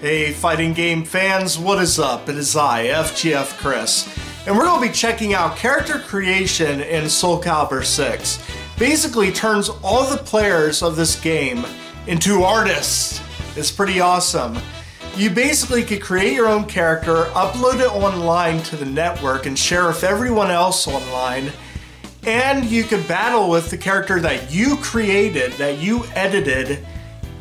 Hey fighting game fans, what is up? It is I, FGF Chris, and we're going to be checking out character creation in Soul Calibur 6. Basically turns all the players of this game into artists. It's pretty awesome. You basically could create your own character, upload it online to the network, and share with everyone else online. And you could battle with the character that you created, that you edited,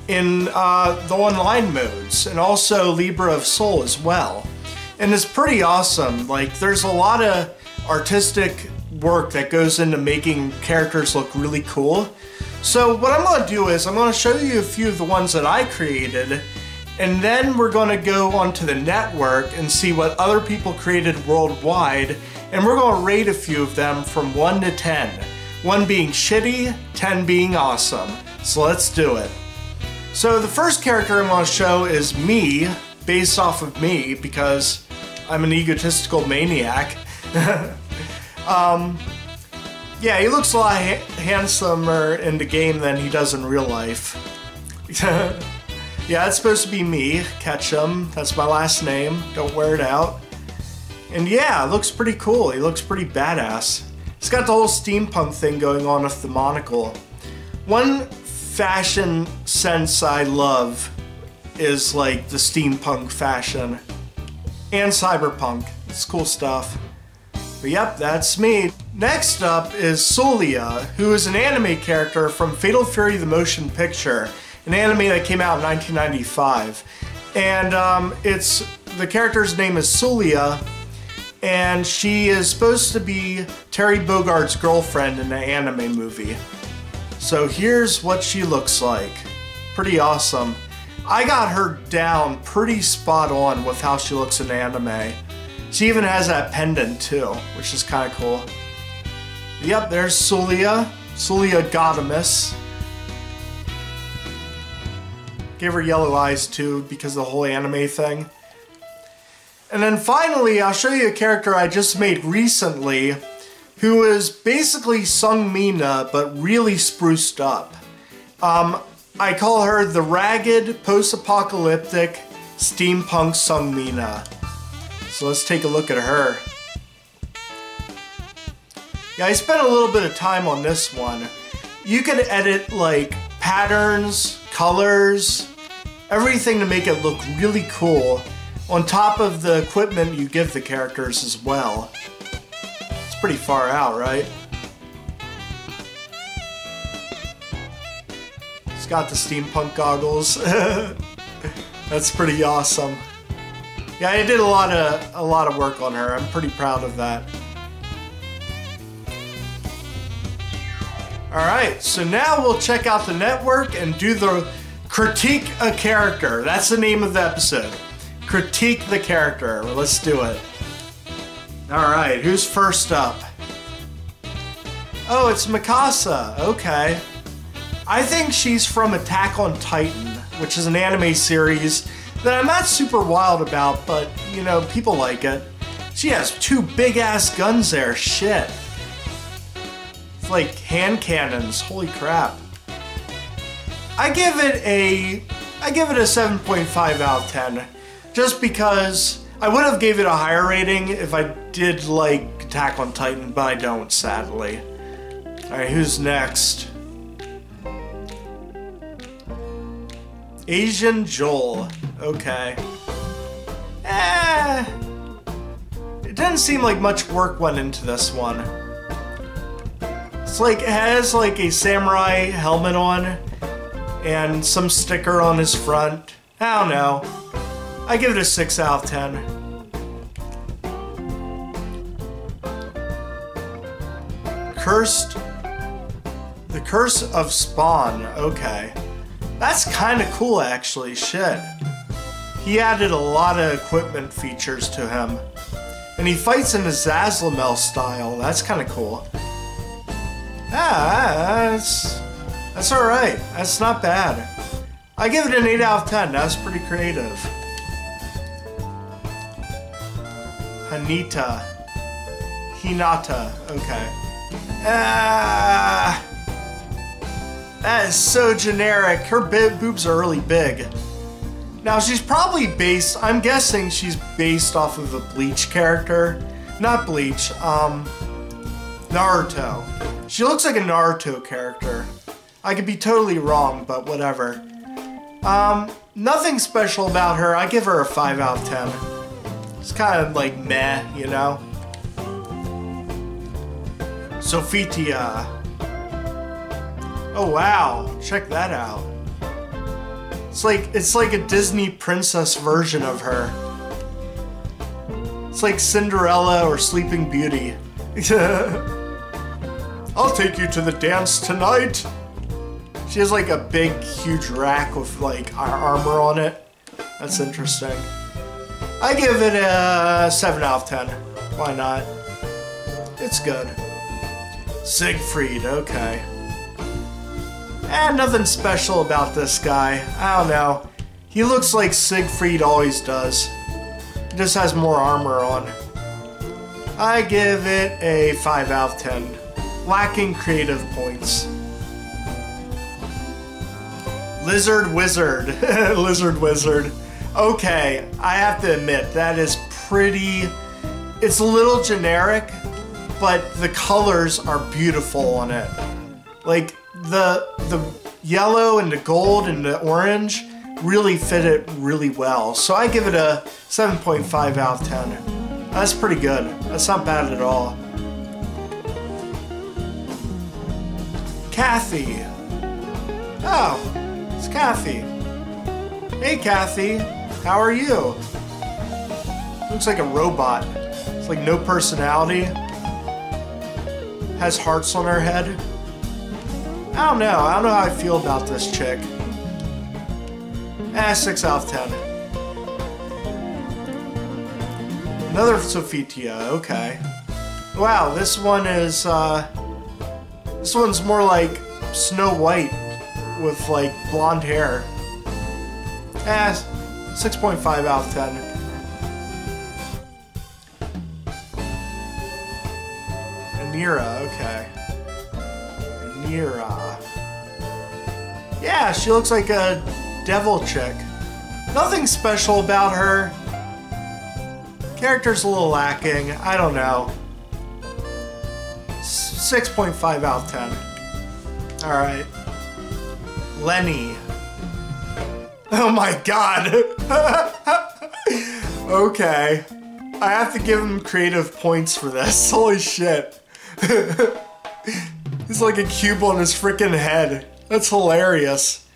in uh, the online modes and also Libra of Soul as well. And it's pretty awesome. Like, there's a lot of artistic work that goes into making characters look really cool. So what I'm going to do is I'm going to show you a few of the ones that I created and then we're going to go onto the network and see what other people created worldwide and we're going to rate a few of them from 1 to 10. 1 being shitty, 10 being awesome. So let's do it. So the first character I'm going to show is me, based off of me, because I'm an egotistical maniac. um, yeah, he looks a lot ha handsomer in the game than he does in real life. yeah, it's supposed to be me, Ketchum. That's my last name. Don't wear it out. And yeah, looks pretty cool. He looks pretty badass. He's got the whole steampunk thing going on with the monocle. One fashion sense I love is like the steampunk fashion and cyberpunk. It's cool stuff. But yep, that's me. Next up is Solia, who is an anime character from Fatal Fury the Motion Picture, an anime that came out in 1995. And um, it's the character's name is Solia, and she is supposed to be Terry Bogard's girlfriend in the anime movie. So here's what she looks like. Pretty awesome. I got her down pretty spot on with how she looks in anime. She even has that pendant too, which is kind of cool. Yep, there's Solia. Solia Godimus. Gave her yellow eyes too because of the whole anime thing. And then finally, I'll show you a character I just made recently who is basically Seung Mina, but really spruced up. Um, I call her the ragged, post-apocalyptic, steampunk Seung Mina. So let's take a look at her. Yeah, I spent a little bit of time on this one. You can edit like patterns, colors, everything to make it look really cool on top of the equipment you give the characters as well pretty far out, right? It's got the steampunk goggles. That's pretty awesome. Yeah, I did a lot of a lot of work on her. I'm pretty proud of that. Alright, so now we'll check out the network and do the critique a character. That's the name of the episode. Critique the character. Let's do it. Alright, who's first up? Oh, it's Mikasa. Okay. I think she's from Attack on Titan, which is an anime series that I'm not super wild about, but, you know, people like it. She has two big-ass guns there. Shit. It's like hand cannons. Holy crap. I give it a... I give it a 7.5 out of 10. Just because I would have gave it a higher rating if I did like Attack on Titan, but I don't, sadly. Alright, who's next? Asian Joel. Okay. Eh. It doesn't seem like much work went into this one. It's like, it has like a samurai helmet on and some sticker on his front. I don't know. I give it a 6 out of 10. Cursed. The Curse of Spawn. Okay. That's kind of cool, actually. Shit. He added a lot of equipment features to him. And he fights in a Zasalamel style. That's kind of cool. Ah, that's, that's alright. That's not bad. I give it an 8 out of 10. That's pretty creative. Hanita. Hinata. Okay. Ah. That is so generic. Her boobs are really big. Now she's probably based, I'm guessing she's based off of the Bleach character. Not Bleach, um, Naruto. She looks like a Naruto character. I could be totally wrong, but whatever. Um, nothing special about her. I give her a 5 out of 10. It's kind of like meh, you know? Sophitia. Oh wow, check that out. It's like it's like a Disney princess version of her. It's like Cinderella or Sleeping Beauty. I'll take you to the dance tonight. She has like a big, huge rack with like armor on it. That's interesting. I give it a 7 out of 10. Why not? It's good. Siegfried, okay. Eh, nothing special about this guy. I don't know. He looks like Siegfried always does. He just has more armor on. I give it a 5 out of 10. Lacking creative points. Lizard Wizard. Lizard Wizard. Okay, I have to admit, that is pretty... It's a little generic, but the colors are beautiful on it. Like, the the yellow and the gold and the orange really fit it really well. So I give it a 7.5 out of 10. That's pretty good. That's not bad at all. Kathy. Oh, it's Kathy. Hey Kathy, how are you? Looks like a robot. It's like no personality. Has hearts on her head. I don't know. I don't know how I feel about this chick. Eh, 6 out of 10. Another Sophitia, okay. Wow, this one is, uh... This one's more like Snow White with, like, blonde hair. Eh, 6.5 out of 10. Anira, okay. Anira. Yeah, she looks like a devil chick. Nothing special about her. Character's a little lacking. I don't know. 6.5 out of 10. Alright. Lenny. Oh my god. okay. I have to give him creative points for this. Holy shit. He's like a cube on his freaking head. That's hilarious.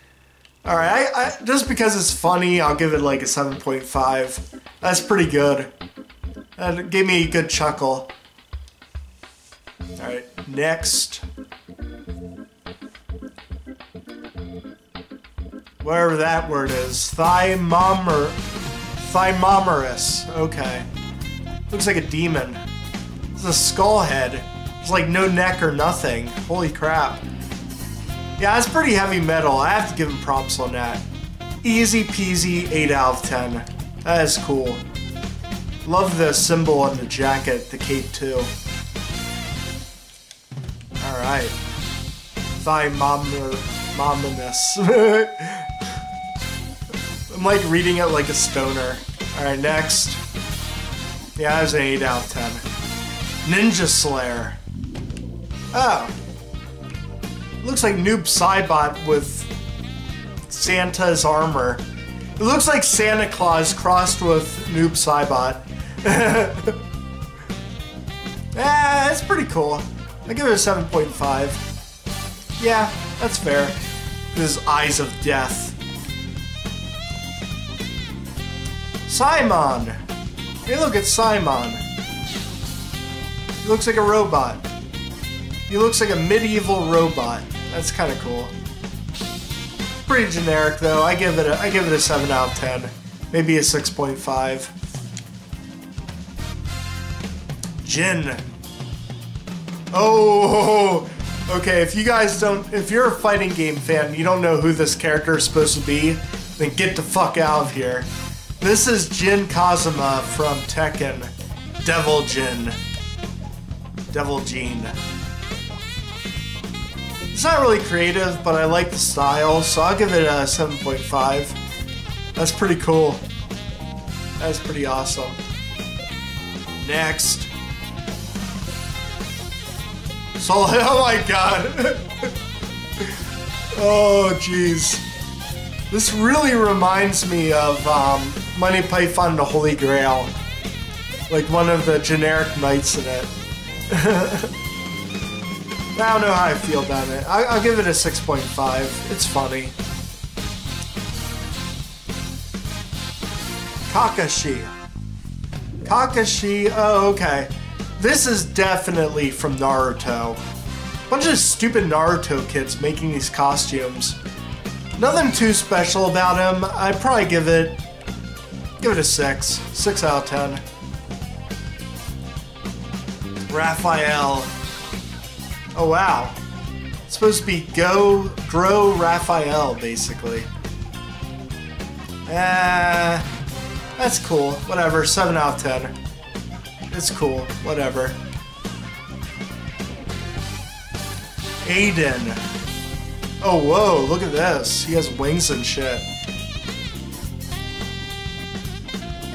All right, I, I, just because it's funny, I'll give it like a 7.5. That's pretty good. That gave me a good chuckle. All right, next. Whatever that word is. Thymomer... Thymomerus. Okay. Looks like a demon. It's a skull head. It's like no neck or nothing. Holy crap. Yeah, that's pretty heavy metal. I have to give him props on that. Easy peasy, 8 out of 10. That is cool. Love the symbol on the jacket, the cape too. Alright. Thigh mominous. I'm like reading it like a stoner. Alright, next. Yeah, that's an 8 out of 10. Ninja Slayer. Oh. Looks like Noob Saibot with Santa's armor. It looks like Santa Claus crossed with Noob Saibot. yeah, it's pretty cool. I give it a 7.5. Yeah, that's fair. His eyes of death. Simon! Hey, look, it's Simon. He looks like a robot. He looks like a medieval robot. That's kind of cool. Pretty generic though. I give it a I give it a 7 out of 10. Maybe a 6.5. Jin. Oh, okay. If you guys don't, if you're a fighting game fan, you don't know who this character is supposed to be, then get the fuck out of here. This is Jin Kazama from Tekken. Devil Jin. Devil Jin. It's not really creative, but I like the style, so I'll give it a 7.5. That's pretty cool. That's pretty awesome. Next. So, oh my god. oh, jeez. This really reminds me of um, Monty Python and the Holy Grail. Like one of the generic knights in it. I don't know how I feel about it. I, I'll give it a 6.5. It's funny. Kakashi. Kakashi, oh, okay. This is definitely from Naruto. Bunch of stupid Naruto kids making these costumes. Nothing too special about him. I'd probably give it, give it a 6. 6 out of 10. Raphael. Oh wow. It's supposed to be go grow Raphael basically. Uh, that's cool. Whatever. 7 out of 10. It's cool. Whatever. Aiden. Oh, whoa, look at this. He has wings and shit.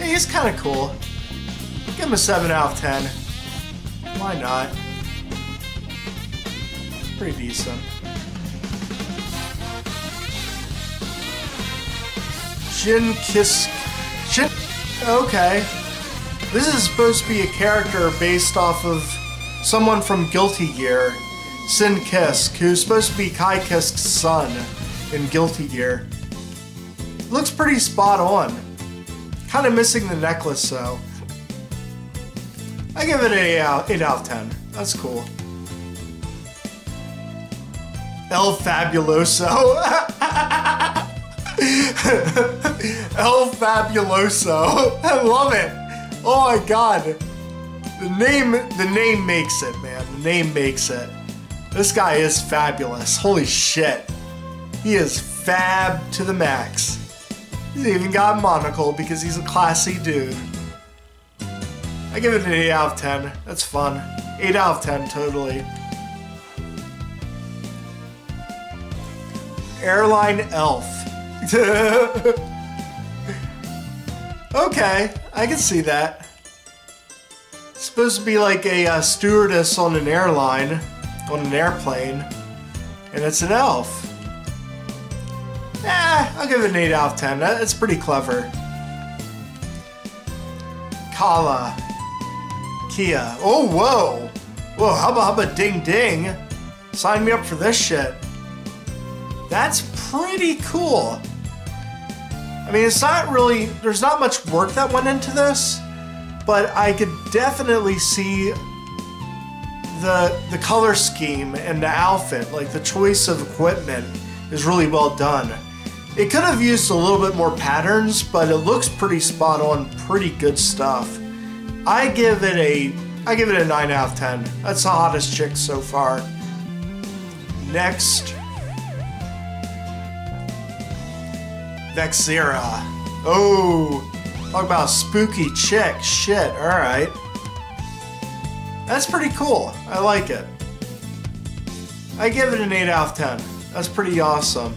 He's kind of cool. Give him a 7 out of 10. Why not? Pretty decent. Shin Kiss. Shin. Okay. This is supposed to be a character based off of someone from Guilty Gear, Sin Kiske, who's supposed to be Ky Kiske's son in Guilty Gear. Looks pretty spot on. Kind of missing the necklace though. I give it a uh, 8 out of 10. That's cool. El Fabuloso. El Fabuloso. I love it. Oh my god. The name the name makes it, man. The name makes it. This guy is fabulous. Holy shit. He is fab to the max. He's even got a monocle because he's a classy dude. I give it an 8 out of 10. That's fun. 8 out of 10, totally. Airline Elf. okay, I can see that. It's supposed to be like a uh, stewardess on an airline, on an airplane, and it's an elf. Eh, I'll give it an 8 out of 10. That's pretty clever. Kala. Kia. Oh, whoa. Whoa, hubba hubba ding ding. Sign me up for this shit. That's pretty cool. I mean, it's not really, there's not much work that went into this, but I could definitely see the the color scheme and the outfit, like the choice of equipment is really well done. It could have used a little bit more patterns, but it looks pretty spot on, pretty good stuff. I give it a I give it a 9 out of 10. That's the hottest chick so far. Next Vexira. Oh, talk about spooky chick. Shit, alright. That's pretty cool. I like it. I give it an 8 out of 10. That's pretty awesome.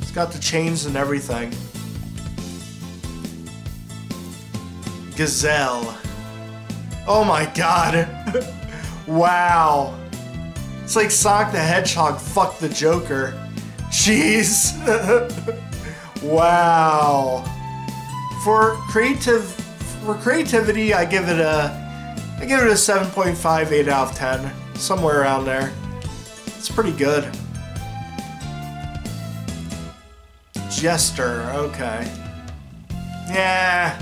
It's got the chains and everything. Gazelle. Oh my god. wow. It's like Sonic the Hedgehog fucked the Joker. Jeez. wow. For creative for creativity, I give it a I give it a 7.5, 8 out of 10. Somewhere around there. It's pretty good. Jester, okay. Yeah.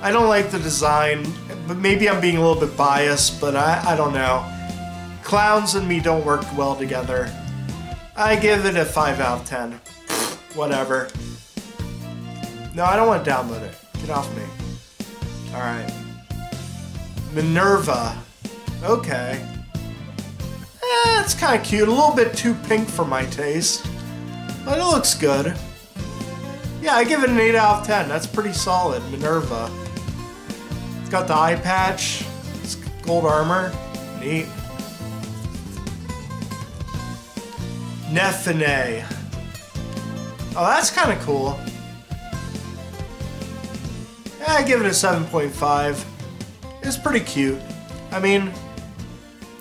I don't like the design, but maybe I'm being a little bit biased, but I, I don't know. Clowns and me don't work well together. I give it a 5 out of 10. Whatever. No, I don't want to download it. Get off me. Alright. Minerva. Okay. Eh, it's kind of cute. A little bit too pink for my taste. But it looks good. Yeah, I give it an 8 out of 10. That's pretty solid. Minerva. It's got the eye patch. It's gold armor. Neat. Nefene. Oh, that's kind of cool. Yeah, I give it a 7.5. It's pretty cute. I mean,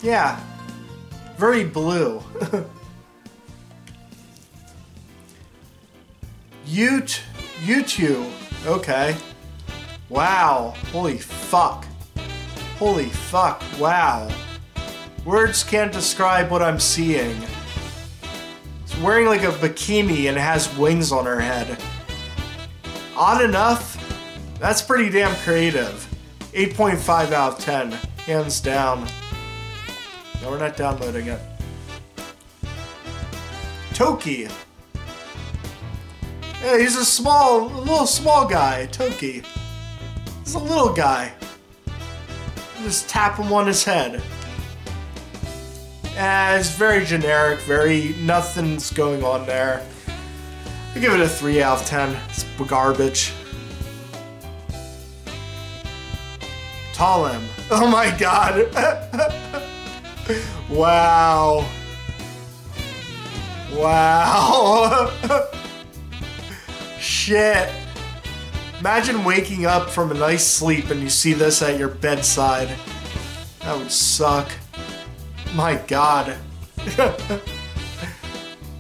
yeah, very blue. Ute, Utu, okay. Wow, holy fuck. Holy fuck, wow. Words can't describe what I'm seeing. She's wearing like a bikini and has wings on her head. Odd enough, that's pretty damn creative. 8.5 out of 10, hands down. No, we're not downloading it. Toki. Yeah, he's a small, a little small guy, Toki. He's a little guy. Just tap him on his head. Eh, it's very generic, very, nothing's going on there. I give it a 3 out of 10. It's garbage. Talem. Oh my god. wow. Wow. Shit. Imagine waking up from a nice sleep and you see this at your bedside. That would suck. My god.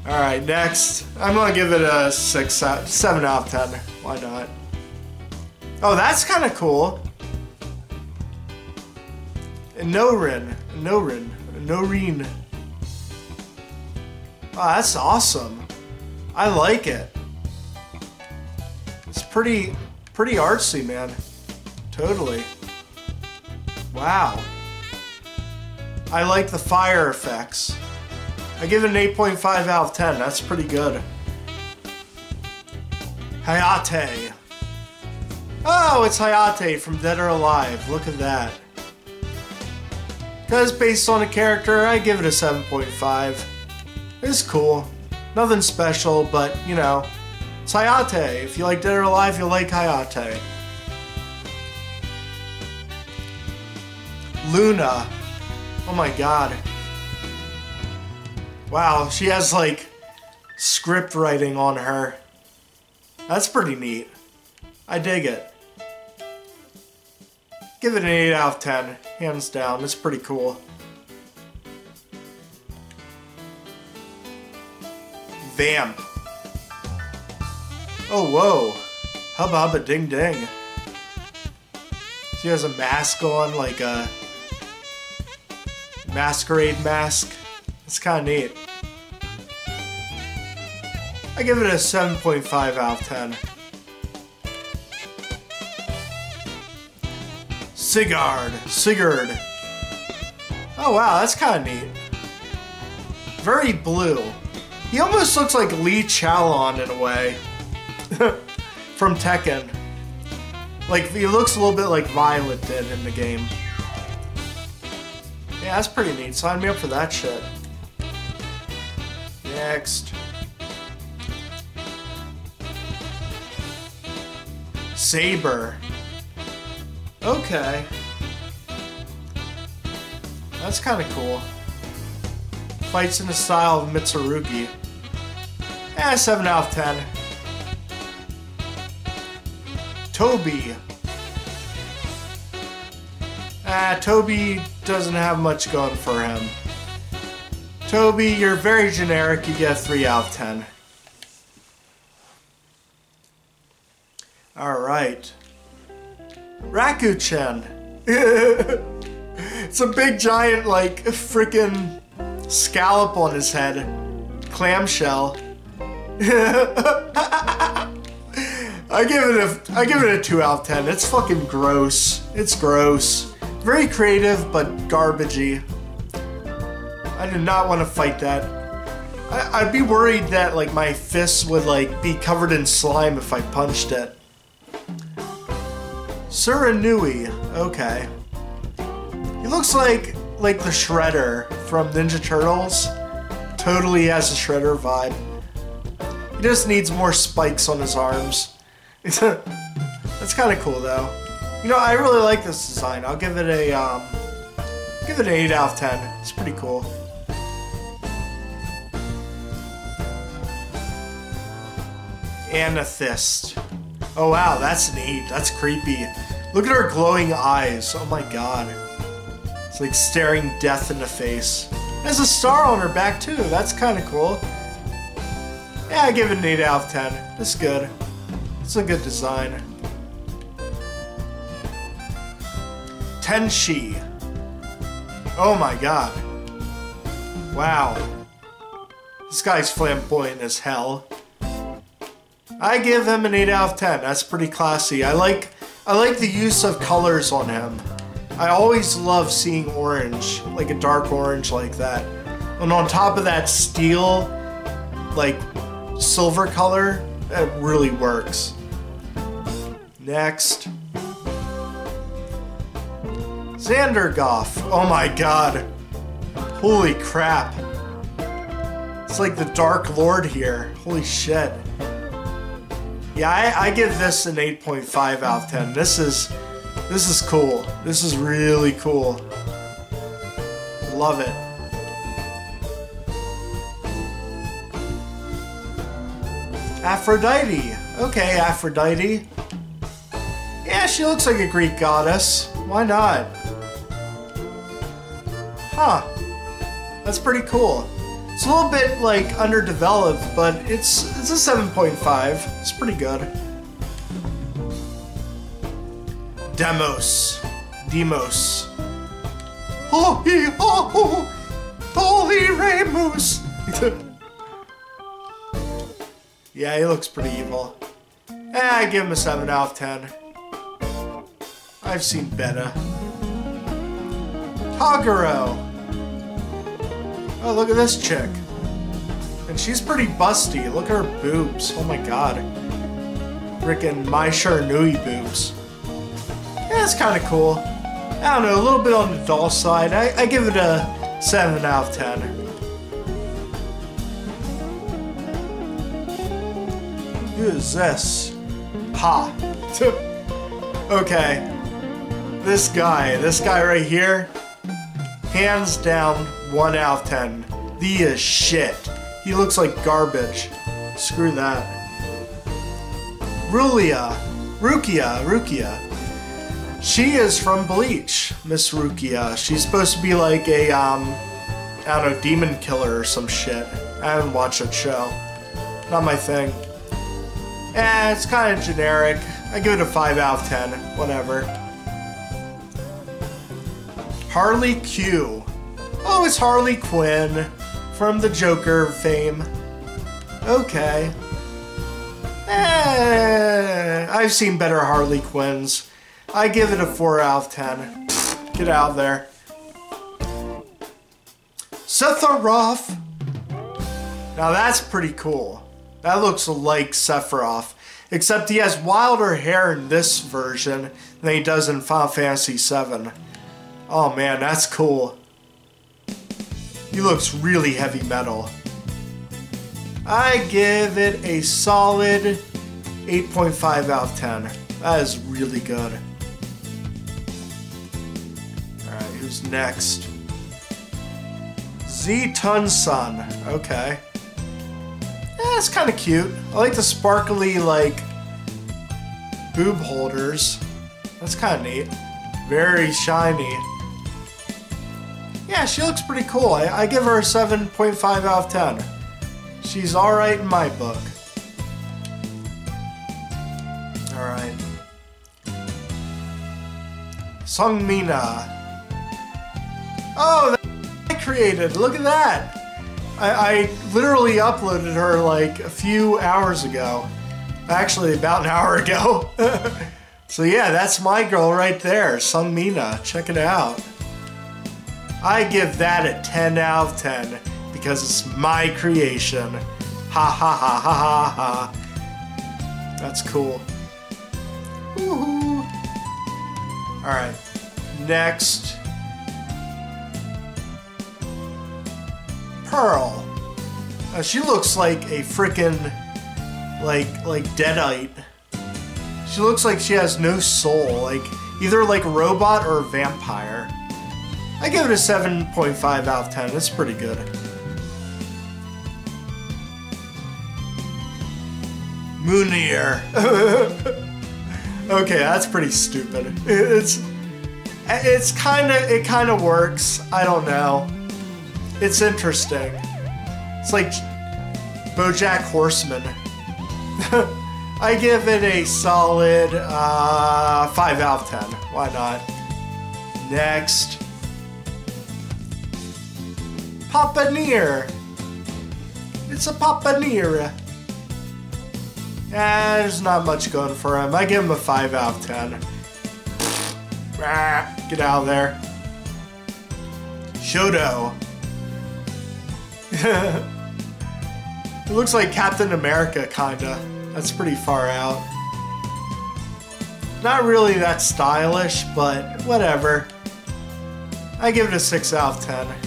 Alright, next. I'm gonna give it a 6 out, 7 out of 10. Why not? Oh, that's kind of cool. Norin. Norin. Noreen. Oh, that's awesome. I like it. It's pretty, pretty artsy, man. Totally. Wow. I like the fire effects. I give it an 8.5 out of 10. That's pretty good. Hayate. Oh, it's Hayate from Dead or Alive. Look at that. Because based on the character, I give it a 7.5. It's cool. Nothing special, but, you know, it's Hayate. If you like Dead or Alive, you'll like Hayate. Luna. Oh my god. Wow, she has like script writing on her. That's pretty neat. I dig it. Give it an 8 out of 10, hands down. It's pretty cool. Vamp. Oh, whoa. Hubba hubba ding ding. She has a mask on, like a masquerade mask. It's kind of neat. I give it a 7.5 out of 10. Sigurd. Sigurd. Oh wow, that's kind of neat. Very blue. He almost looks like Lee Chaolan in a way. From Tekken. Like, he looks a little bit like Violet did in the game. Yeah, that's pretty neat. Sign me up for that shit. Next. Saber. Okay. That's kind of cool. Fights in the style of Mitsurugi. Eh, 7 out of 10. Toby. Ah, Toby doesn't have much going for him. Toby, you're very generic. You get a 3 out of 10. Alright. Raku-chan. it's a big giant, like, freaking scallop on his head. Clamshell. I give it a I give it a two out of ten. It's fucking gross. It's gross. Very creative, but garbagey. I did not want to fight that. I, would be worried that like my fists would like be covered in slime if I punched it. Suranui. Okay. He looks like like the Shredder from Ninja Turtles. Totally has a Shredder vibe. He just needs more spikes on his arms. That's kind of cool though. You know, I really like this design. I'll give it a um, give it an 8 out of 10. It's pretty cool. Amethyst. Oh wow, that's neat. That's creepy. Look at her glowing eyes. Oh my god. It's like staring death in the face. There's a star on her back too. That's kind of cool. Yeah, I give it an 8 out of 10. It's good. It's a good design. Tenshi. Oh my god. Wow. This guy's flamboyant as hell. I give him an 8 out of 10. That's pretty classy. I like I like the use of colors on him. I always love seeing orange, like a dark orange like that. And on top of that steel, like silver color, that really works. Next. Xander Goff. Oh my god. Holy crap. It's like the Dark Lord here. Holy shit. Yeah, I, I give this an 8.5 out of 10. This is this is cool. This is really cool. Love it. Aphrodite. Okay, Aphrodite. Yeah, she looks like a Greek goddess. Why not? Huh. That's pretty cool. It's a little bit like underdeveloped, but it's it's a 7.5. It's pretty good. Demos. Demos. Oh, he, oh, oh, Polyramus. yeah, he looks pretty evil. Eh, I give him a 7 out of 10. I've seen better. Kagero. Oh, look at this chick. And she's pretty busty. Look at her boobs. Oh my god. Frickin' Mai Shiranui boobs. Yeah, it's kind of cool. I don't know, a little bit on the doll side. I, I give it a 7 out of 10. Who is this? Ha. okay. This guy, this guy right here, hands down, 1 out of 10. The is shit. He looks like garbage. Screw that. Rulia. Rukia. Rukia. She is from Bleach, Miss Rukia. She's supposed to be like a, um, I don't know, demon killer or some shit. I haven't watched that show. Not my thing. Eh, it's kind of generic. I give it a 5 out of 10. Whatever. Harley Q. Oh, it's Harley Quinn from the Joker fame. Okay. Eh, I've seen better Harley Quinns. I give it a 4 out of 10. Get out of there. Sephiroth. Now that's pretty cool. That looks like Sephiroth. Except he has wilder hair in this version than he does in Final Fantasy VII. Oh man, that's cool. He looks really heavy metal. I give it a solid 8.5 out of 10. That is really good. Alright, who's next? Z Tun Sun. Okay. It's kind of cute. I like the sparkly, like, boob holders. That's kind of neat. Very shiny. Yeah, she looks pretty cool. I, I give her a 7.5 out of 10. She's alright in my book. Alright. Sungmina. Oh, I created. Look at that. I, I literally uploaded her like a few hours ago. Actually, about an hour ago. so yeah, that's my girl right there, Sungmina. Check it out. I give that a 10 out of 10 because it's my creation. Ha ha ha ha ha ha. That's cool. Woohoo. Alright, next. Pearl. Uh, she looks like a freaking like like deadite. She looks like she has no soul, like either like a robot or vampire. I give it a 7.5 out of 10. It's pretty good. Munir. okay, that's pretty stupid. It's it's kind of it kind of works. I don't know. It's interesting. It's like BoJack Horseman. I give it a solid uh, 5 out of 10. Why not? Next. Papaneer. It's a Papaneer. Eh, there's not much going for him. I give him a 5 out of 10. Ah, get out of there. Shoto. it looks like Captain America, kinda. That's pretty far out. Not really that stylish, but whatever. I give it a 6 out of 10.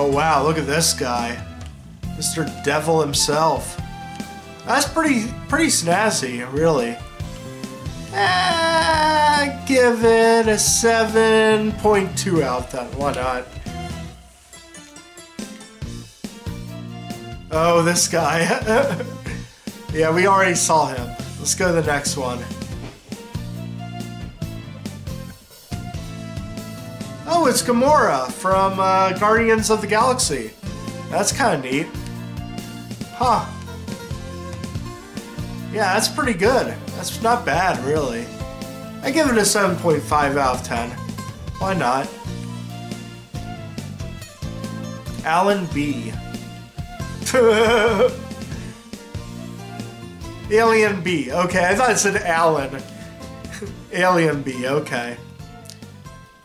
Oh wow, look at this guy. Mr. Devil himself. That's pretty pretty snazzy, really. Eh, give it a 7.2 out 10. Why not? Oh, this guy. yeah, we already saw him. Let's go to the next one. It's Gamora from uh, Guardians of the Galaxy. That's kind of neat. Huh. Yeah, that's pretty good. That's not bad, really. I give it a 7.5 out of 10. Why not? Alan B. Alien B. Okay, I thought it said Alan. Alien B. Okay.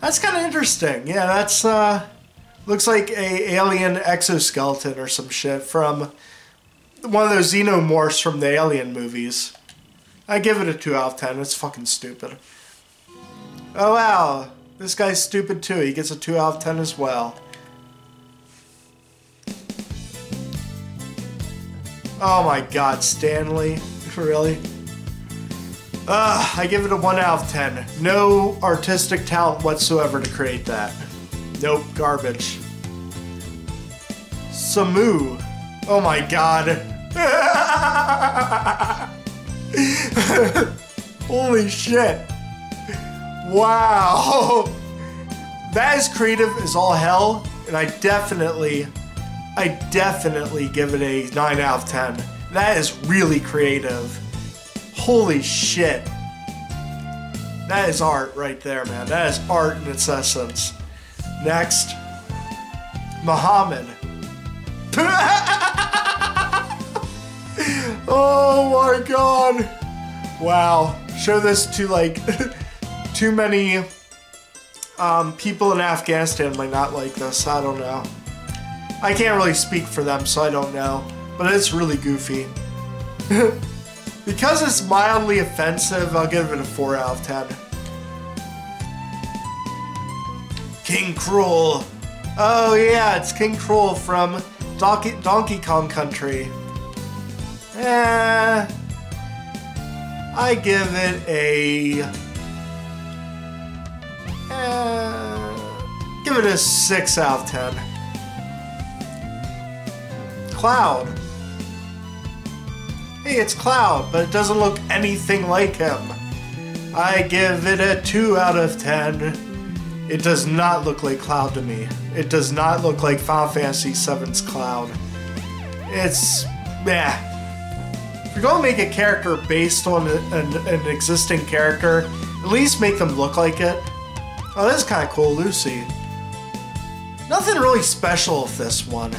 That's kind of interesting. Yeah, that's uh, looks like a alien exoskeleton or some shit from one of those xenomorphs from the Alien movies. I give it a 2 out of 10. It's fucking stupid. Oh wow, this guy's stupid too. He gets a 2 out of 10 as well. Oh my god, Stanley. really? Uh, I give it a 1 out of 10. No artistic talent whatsoever to create that. Nope, garbage. Samu. Oh my god. Holy shit. Wow. That is creative as all hell, and I definitely, I definitely give it a 9 out of 10. That is really creative. Holy shit. That is art right there, man. That is art in its essence. Next, Muhammad. oh my god. Wow. Show this to like too many um, people in Afghanistan might not like this. I don't know. I can't really speak for them, so I don't know. But it's really goofy. Because it's mildly offensive, I'll give it a 4 out of 10. King Krul. Oh yeah, it's King Krul from Donkey, Donkey Kong Country. Eh, I give it a... Eh, give it a 6 out of 10. Cloud. Hey, it's Cloud, but it doesn't look anything like him. I give it a 2 out of 10. It does not look like Cloud to me. It does not look like Final Fantasy VII's Cloud. It's... meh. If you're going to make a character based on an, an existing character, at least make them look like it. Oh, that's kind of cool, Lucy. Nothing really special with this one.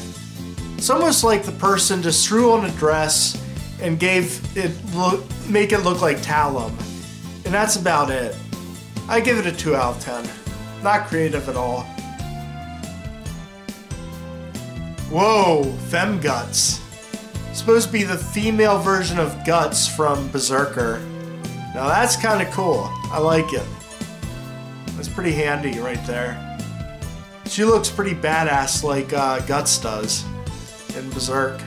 It's almost like the person just threw on a dress and gave it look make it look like Talim. And that's about it. I give it a 2 out of 10. Not creative at all. Whoa, Fem Guts. Supposed to be the female version of Guts from Berserker. Now that's kind of cool. I like it. That's pretty handy right there. She looks pretty badass like uh, Guts does in Berserk.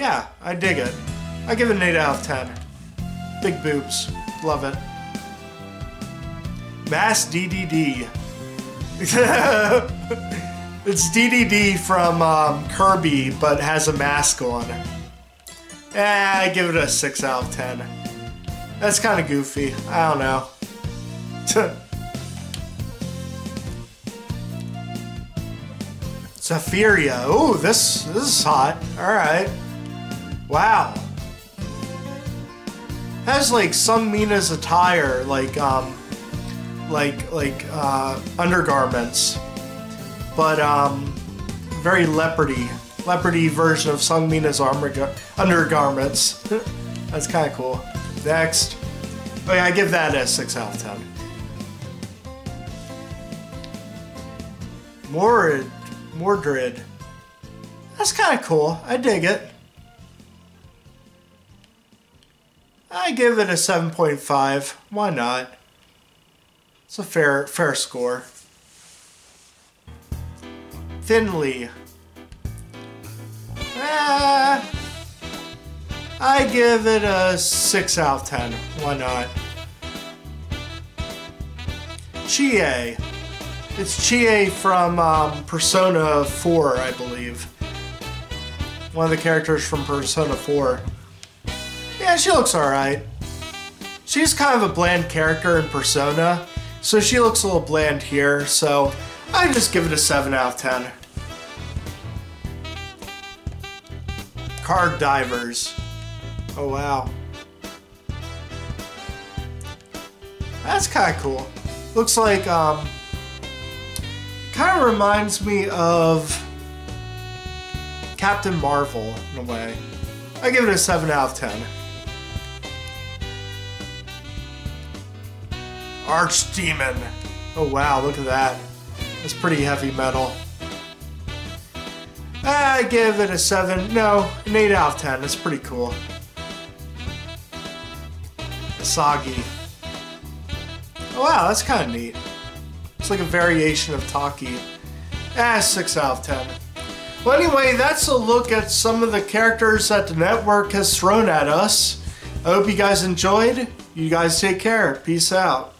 Yeah, I dig it. I give it an 8 out of 10. Big boobs. Love it. Mass DDD. It's DDD from um, Kirby, but has a mask on. Eh, I give it a 6 out of 10. That's kind of goofy. I don't know. Zephyria. Ooh, this, this is hot. Alright. Wow. Has like some Mina's attire, like um like like uh undergarments. But um very leopardy. Leopardy version of Seong Mina's armor undergarments. That's kinda cool. Next. Oh yeah, I give that a 6 out of 10. Mordred. Mordred. That's kind of cool. I dig it. I give it a 7.5. Why not? It's a fair fair score. Thinly. Ah, I give it a 6 out of 10. Why not? Chie. It's Chie from um, Persona 4, I believe. One of the characters from Persona 4. Yeah, she looks alright. She's kind of a bland character in Persona, so she looks a little bland here, so I just give it a 7 out of 10. Card Divers. Oh wow. That's kind of cool. Looks like, um, kind of reminds me of Captain Marvel in a way. I give it a 7 out of 10. Archdemon. Oh wow, look at that. That's pretty heavy metal. I give it a 7, no, an 8 out of 10. That's pretty cool. Asagi. Oh wow, that's kind of neat. It's like a variation of Taki. Ah, 6 out of 10. Well anyway, that's a look at some of the characters that the network has thrown at us. I hope you guys enjoyed. You guys take care. Peace out.